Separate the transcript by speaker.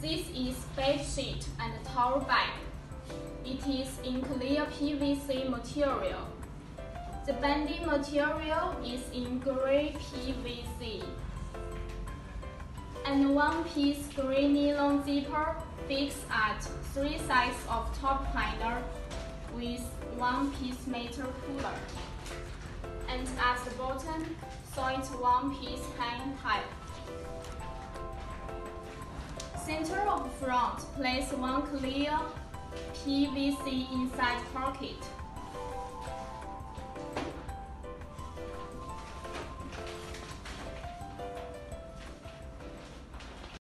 Speaker 1: This is bed sheet and towel bag. It is in clear PVC material. The bending material is in gray PVC. And one piece gray nylon zipper fixed at three sides of top liner with one piece meter puller. And at the bottom, it one piece hang type. Center of front, place one clear PVC inside pocket